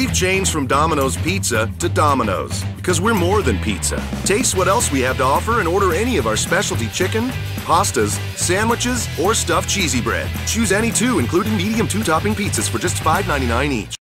We've changed from Domino's Pizza to Domino's because we're more than pizza. Taste what else we have to offer and order any of our specialty chicken, pastas, sandwiches, or stuffed cheesy bread. Choose any two, including medium two topping pizzas for just $5.99 each.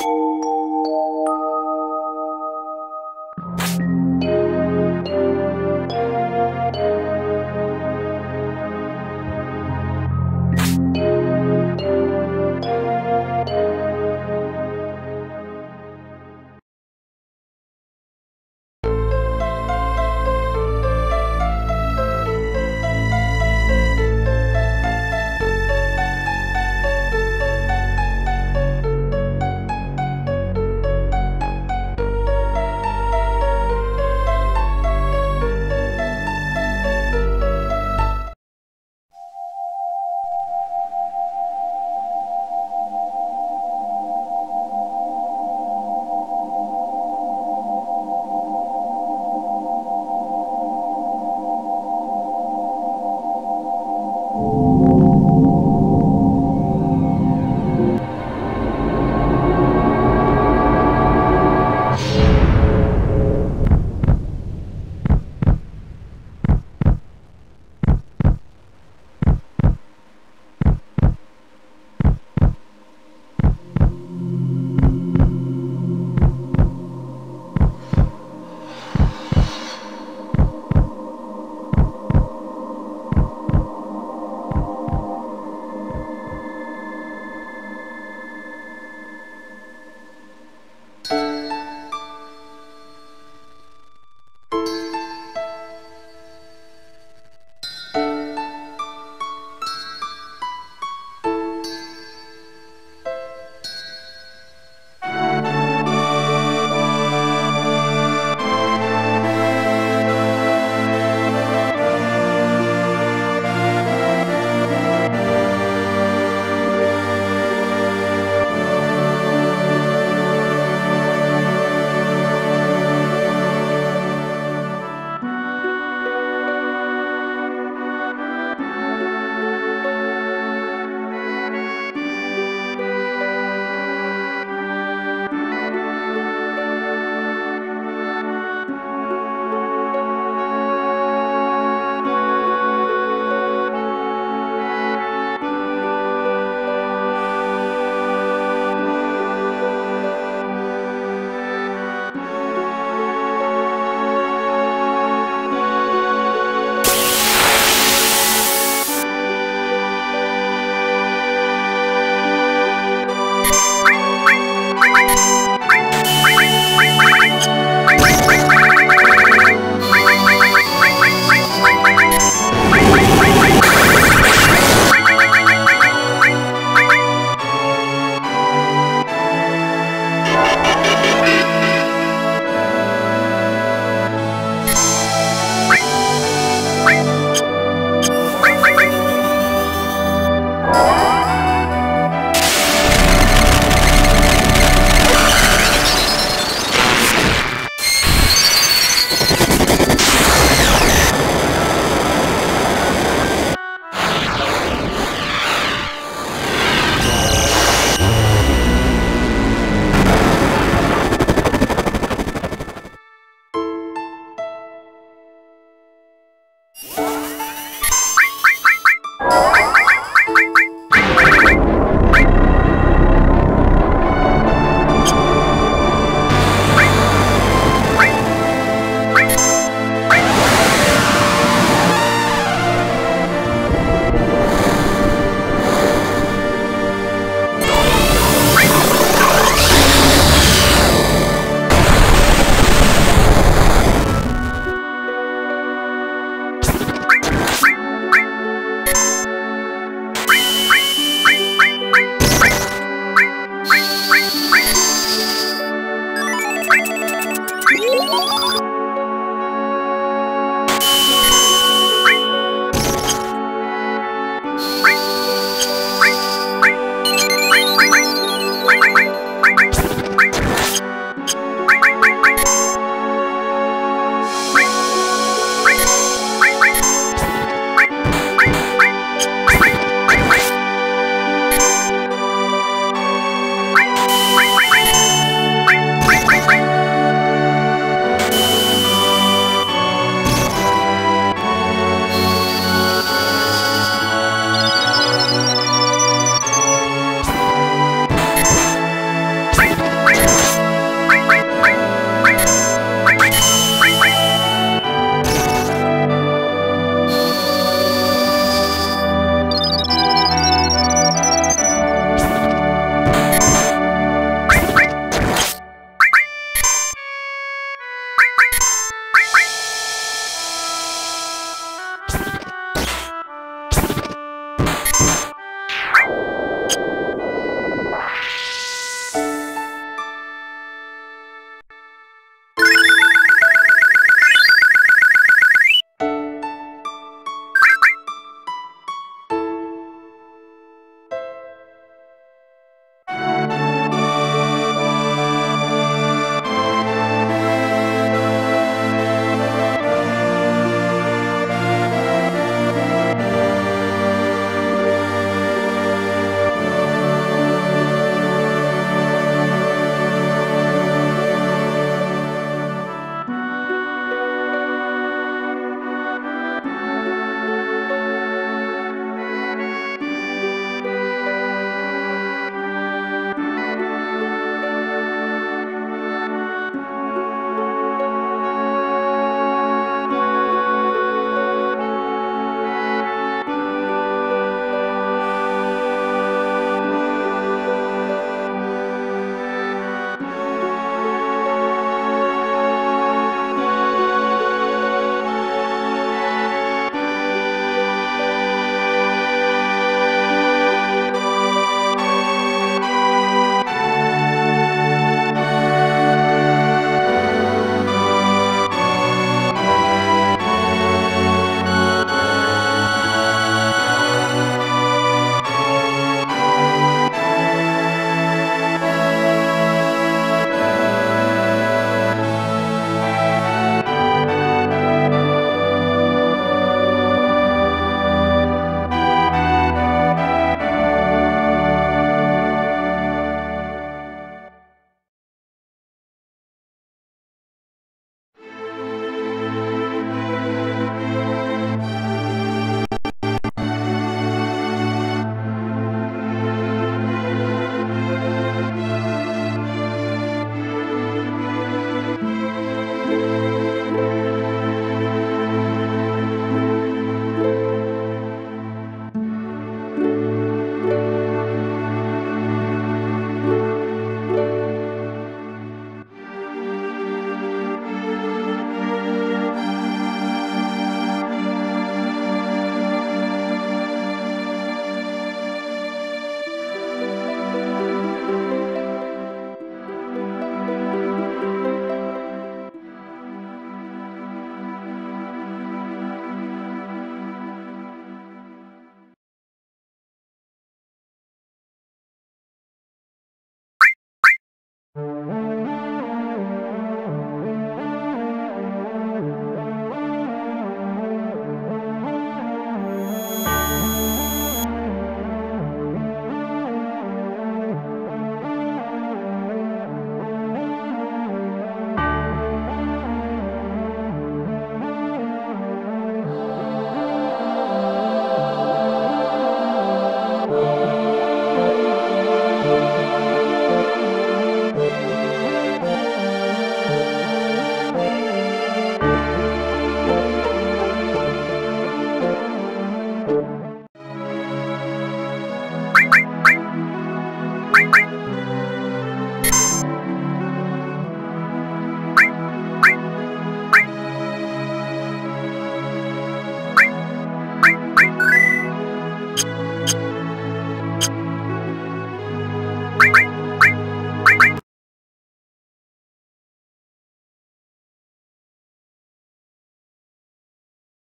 you